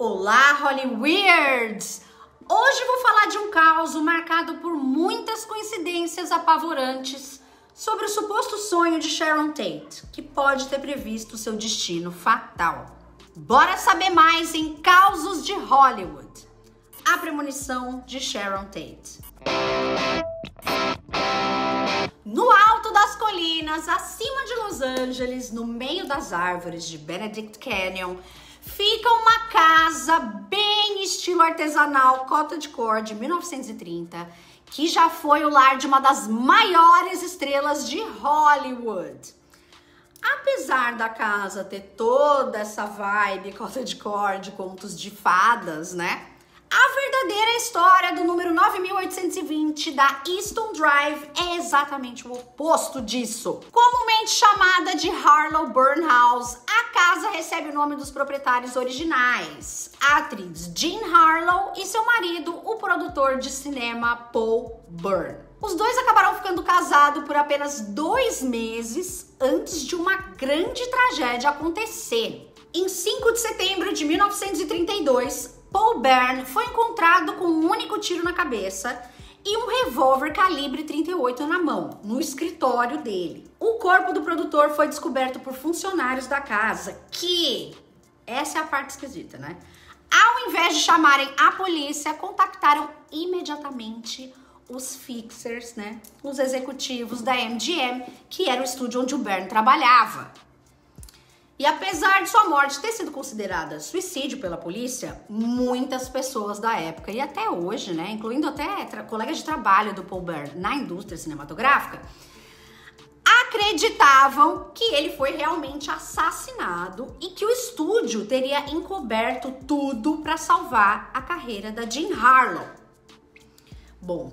Olá, Hollyweirds! Hoje vou falar de um caos marcado por muitas coincidências apavorantes sobre o suposto sonho de Sharon Tate, que pode ter previsto seu destino fatal. Bora saber mais em Causos de Hollywood. A premonição de Sharon Tate. No alto das colinas, acima de Los Angeles, no meio das árvores de Benedict Canyon, fica uma casa bem estilo artesanal cottagecore de 1930, que já foi o lar de uma das maiores estrelas de Hollywood. Apesar da casa ter toda essa vibe cottagecore de contos de fadas, né? A verdadeira história do número 9820 da Easton Drive é exatamente o oposto disso. Comumente chamada de Harlow Burn House, a casa recebe o nome dos proprietários originais, a atriz Jean Harlow e seu marido, o produtor de cinema Paul Byrne. Os dois acabaram ficando casados por apenas dois meses antes de uma grande tragédia acontecer. Em 5 de setembro de 1932, Paul Byrne foi encontrado com um único tiro na cabeça e um revólver calibre 38 na mão, no escritório dele. O corpo do produtor foi descoberto por funcionários da casa, que essa é a parte esquisita, né? Ao invés de chamarem a polícia, contactaram imediatamente os fixers, né? Os executivos da MGM, que era o estúdio onde o Byrne trabalhava. E apesar de sua morte ter sido considerada suicídio pela polícia, muitas pessoas da época e até hoje, né, incluindo até colegas de trabalho do Paul Byrne na indústria cinematográfica, acreditavam que ele foi realmente assassinado e que o estúdio teria encoberto tudo para salvar a carreira da Jean Harlow. Bom,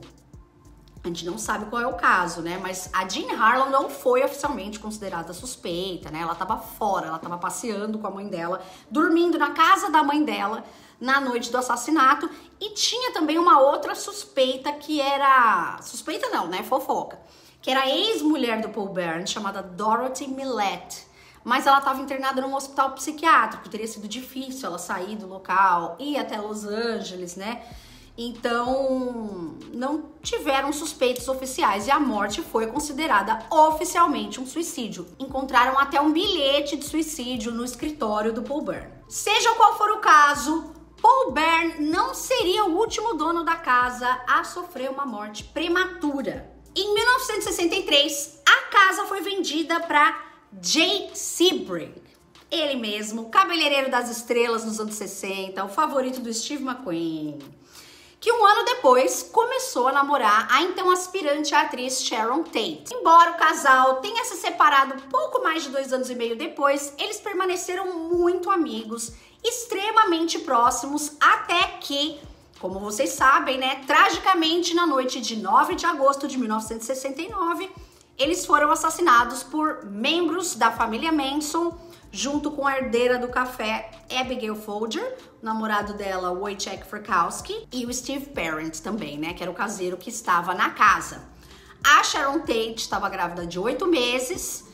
a gente não sabe qual é o caso, né? Mas a Jean Harlow não foi oficialmente considerada suspeita, né? Ela tava fora, ela tava passeando com a mãe dela, dormindo na casa da mãe dela na noite do assassinato. E tinha também uma outra suspeita que era. Suspeita não, né? Fofoca. Que era ex-mulher do Paul Byrne, chamada Dorothy Millette. Mas ela estava internada num hospital psiquiátrico. Teria sido difícil ela sair do local, ir até Los Angeles, né? Então, não tiveram suspeitos oficiais e a morte foi considerada oficialmente um suicídio. Encontraram até um bilhete de suicídio no escritório do Paul Byrne. Seja qual for o caso, Paul Byrne não seria o último dono da casa a sofrer uma morte prematura. Em 1963, a casa foi vendida para Jay Sebring. Ele mesmo, cabeleireiro das estrelas nos anos 60, o favorito do Steve McQueen que um ano depois começou a namorar a então aspirante atriz Sharon Tate. Embora o casal tenha se separado pouco mais de dois anos e meio depois, eles permaneceram muito amigos, extremamente próximos, até que, como vocês sabem, né, tragicamente na noite de 9 de agosto de 1969, eles foram assassinados por membros da família Manson junto com a herdeira do café Abigail Folger, o namorado dela Wojciech Frykowski e o Steve Parent também, né, que era o caseiro que estava na casa. A Sharon Tate estava grávida de oito meses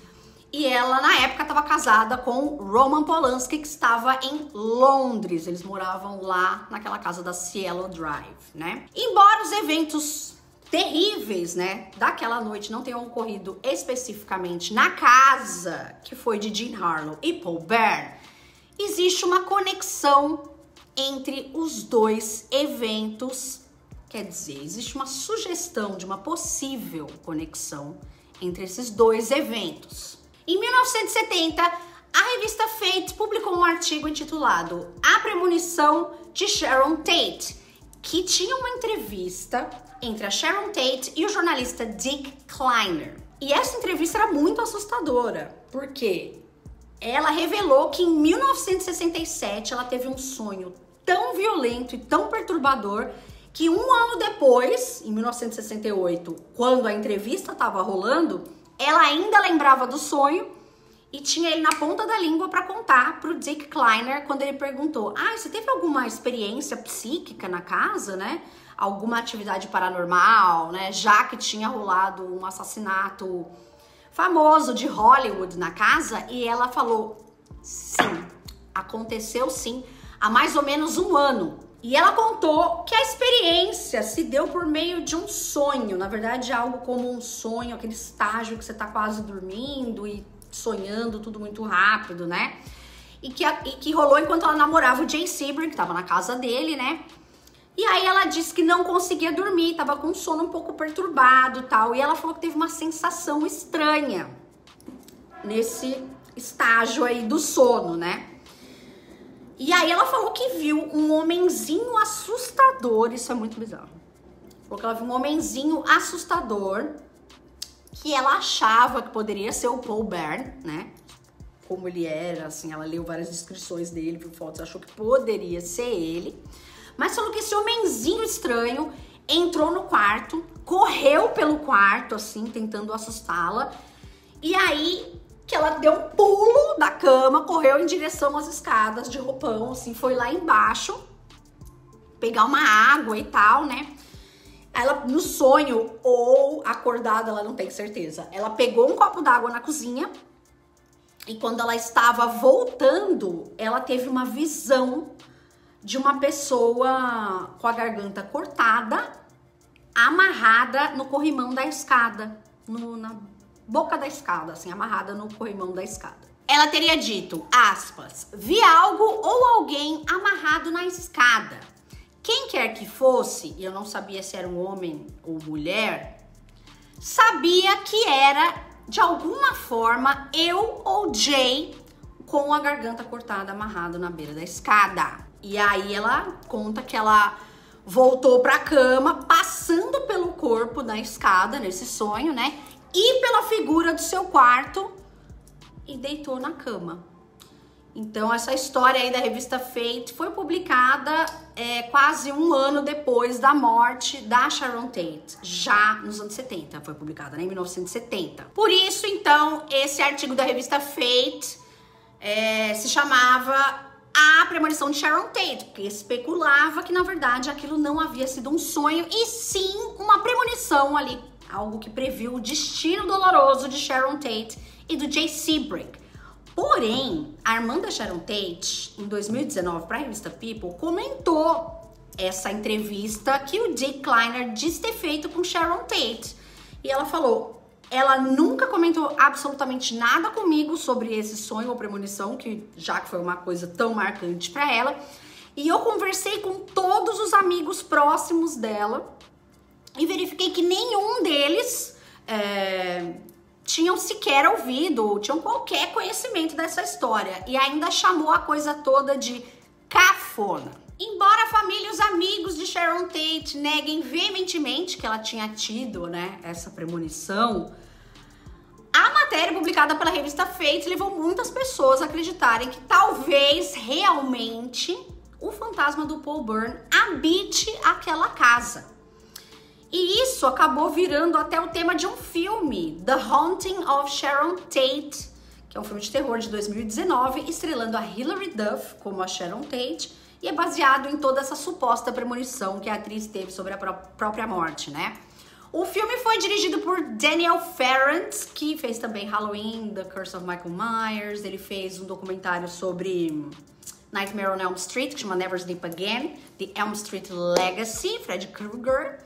e ela na época estava casada com Roman Polanski que estava em Londres. Eles moravam lá naquela casa da Cielo Drive, né? Embora os eventos terríveis, né, daquela noite não tenham ocorrido especificamente na casa que foi de Jean Harlow e Paul Byrne, existe uma conexão entre os dois eventos. Quer dizer, existe uma sugestão de uma possível conexão entre esses dois eventos. Em 1970, a revista Fate publicou um artigo intitulado A Premonição de Sharon Tate, que tinha uma entrevista entre a Sharon Tate e o jornalista Dick Kleiner. E essa entrevista era muito assustadora, porque ela revelou que em 1967 ela teve um sonho tão violento e tão perturbador que um ano depois, em 1968, quando a entrevista estava rolando, ela ainda lembrava do sonho e tinha ele na ponta da língua para contar pro Dick Kleiner quando ele perguntou: "Ah, você teve alguma experiência psíquica na casa, né? Alguma atividade paranormal, né? Já que tinha rolado um assassinato famoso de Hollywood na casa?" E ela falou: "Sim, aconteceu sim." há mais ou menos um ano. E ela contou que a experiência se deu por meio de um sonho, na verdade, algo como um sonho, aquele estágio que você tá quase dormindo e sonhando tudo muito rápido, né? E que, e que rolou enquanto ela namorava o Jay Sebring, que tava na casa dele, né? E aí ela disse que não conseguia dormir, tava com sono um pouco perturbado tal. E ela falou que teve uma sensação estranha nesse estágio aí do sono, né? E aí ela falou que viu um homenzinho assustador, isso é muito bizarro. Falou que ela viu um homenzinho assustador que ela achava que poderia ser o Paul Bern, né? Como ele era, assim, ela leu várias descrições dele, viu fotos, achou que poderia ser ele. Mas falou que esse homenzinho estranho entrou no quarto, correu pelo quarto, assim, tentando assustá-la. E aí que ela deu um pulo da cama, correu em direção às escadas de roupão, assim, foi lá embaixo pegar uma água e tal, né? Ela, no sonho ou acordada, ela não tem certeza. Ela pegou um copo d'água na cozinha e quando ela estava voltando, ela teve uma visão de uma pessoa com a garganta cortada, amarrada no corrimão da escada, no, na boca da escada, assim, amarrada no corrimão da escada. Ela teria dito, aspas, vi algo ou alguém amarrado na escada. Quem quer que fosse, e eu não sabia se era um homem ou mulher, sabia que era, de alguma forma, eu ou Jay com a garganta cortada, amarrado na beira da escada. E aí ela conta que ela voltou pra cama, passando pelo corpo da escada, nesse sonho, né? E pela figura do seu quarto e deitou na cama. Então, essa história aí da revista Fate foi publicada é, quase um ano depois da morte da Sharon Tate, já nos anos 70. Foi publicada né, em 1970. Por isso, então, esse artigo da revista Fate é, se chamava A Premonição de Sharon Tate, porque especulava que, na verdade, aquilo não havia sido um sonho e sim uma premonição ali algo que previu o destino doloroso de Sharon Tate e do Jay Sebring. Porém, a irmã da Sharon Tate, em 2019, para a revista People, comentou essa entrevista que o Jake Kleiner disse ter feito com Sharon Tate. E ela falou: ela nunca comentou absolutamente nada comigo sobre esse sonho ou premonição, que já que foi uma coisa tão marcante para ela. E eu conversei com todos os amigos próximos dela e verifiquei que nenhum deles é, tinham sequer ouvido ou tinham qualquer conhecimento dessa história e ainda chamou a coisa toda de cafona. Embora a família e os amigos de Sharon Tate neguem veementemente que ela tinha tido, né, essa premonição, a matéria publicada pela revista Fate levou muitas pessoas a acreditarem que talvez realmente o fantasma do Paul Byrne habite aquela casa. E isso acabou virando até o tema de um filme, The Haunting of Sharon Tate, que é um filme de terror de 2019, estrelando a Hilary Duff como a Sharon Tate, e é baseado em toda essa suposta premonição que a atriz teve sobre a pró própria morte, né? O filme foi dirigido por Daniel Ferrant, que fez também Halloween, The Curse of Michael Myers. Ele fez um documentário sobre Nightmare on Elm Street, que chama Never Sleep Again, The Elm Street Legacy, Fred Krueger.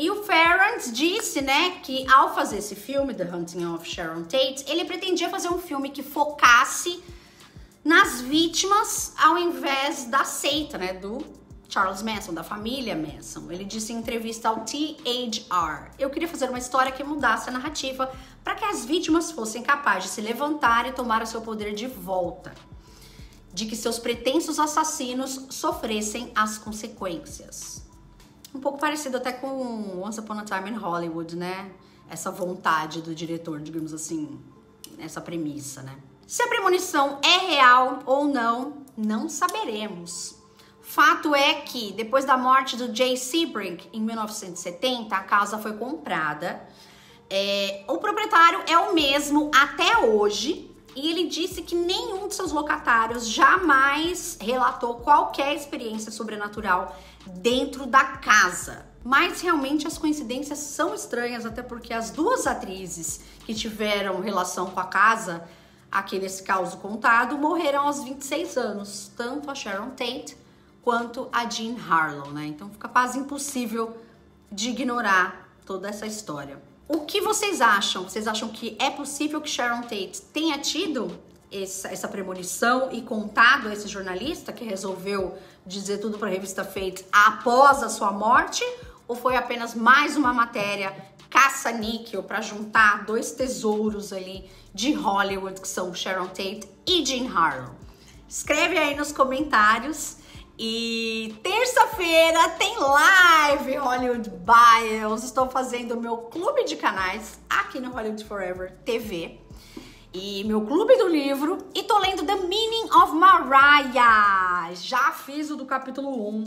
E o Ferrand disse, né, que ao fazer esse filme, The Hunting of Sharon Tate, ele pretendia fazer um filme que focasse nas vítimas ao invés da seita, né, do Charles Manson, da família Manson. Ele disse em entrevista ao THR: Eu queria fazer uma história que mudasse a narrativa para que as vítimas fossem capazes de se levantar e tomar o seu poder de volta, de que seus pretensos assassinos sofressem as consequências. Um pouco parecido até com Once Upon a Time in Hollywood, né? Essa vontade do diretor, digamos assim, essa premissa, né? Se a premonição é real ou não, não saberemos. Fato é que, depois da morte do Jay Sebring em 1970, a casa foi comprada. É, o proprietário é o mesmo até hoje, e ele disse que nenhum de seus locatários jamais relatou qualquer experiência sobrenatural dentro da casa. Mas realmente as coincidências são estranhas, até porque as duas atrizes que tiveram relação com a casa aqui nesse caso contado, morreram aos 26 anos, tanto a Sharon Tate quanto a Jean Harlow, né? Então fica quase impossível de ignorar toda essa história. O que vocês acham? Vocês acham que é possível que Sharon Tate tenha tido essa, essa premonição e contado a esse jornalista que resolveu dizer tudo para a revista Fate após a sua morte? Ou foi apenas mais uma matéria caça-níquel para juntar dois tesouros ali de Hollywood, que são Sharon Tate e Jean Harlow? Escreve aí nos comentários. E terça-feira tem live Hollywood Bios. Estou fazendo o meu clube de canais aqui no Hollywood Forever TV e meu clube do livro e tô lendo The Meaning of Mariah. Já fiz o do capítulo 1.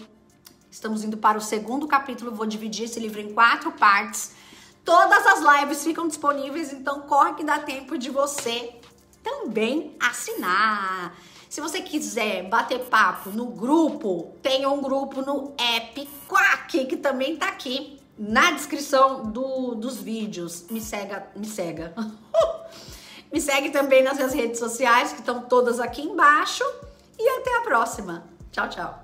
Estamos indo para o segundo capítulo, vou dividir esse livro em quatro partes. Todas as lives ficam disponíveis, então corre que dá tempo de você também assinar. Se você quiser bater papo no grupo, tem um grupo no app Quack, que também tá aqui na descrição do, dos vídeos. Me cega, me cega. me segue também nas minhas redes sociais, que estão todas aqui embaixo. E até a próxima. Tchau, tchau.